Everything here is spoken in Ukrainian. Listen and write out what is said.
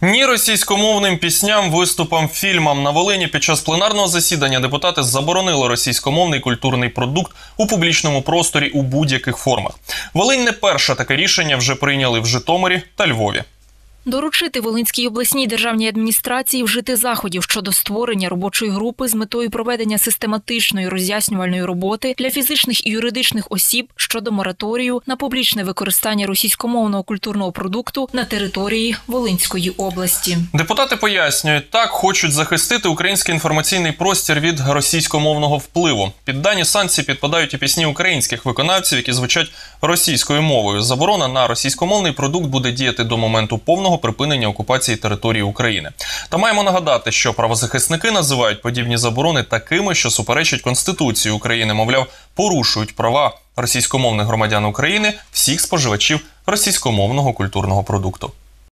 Ні російськомовним пісням, виступам, фільмам на Волині під час пленарного засідання депутати заборонили російськомовний культурний продукт у публічному просторі у будь-яких формах. Волинь не перше таке рішення вже прийняли в Житомирі та Львові. Доручити Волинській обласній державній адміністрації вжити заходів щодо створення робочої групи з метою проведення систематичної роз'яснювальної роботи для фізичних і юридичних осіб щодо мораторію на публічне використання російськомовного культурного продукту на території Волинської області. Депутати пояснюють, так хочуть захистити український інформаційний простір від російськомовного впливу. Під дані санкції підпадають і пісні українських виконавців, які звучать російською мовою. Заборона на російськомовний продукт буде діяти до моменту повного припинення окупації території України. Та маємо нагадати, що правозахисники називають подібні заборони такими, що суперечать Конституції України, мовляв, порушують права російськомовних громадян України всіх споживачів російськомовного культурного продукту.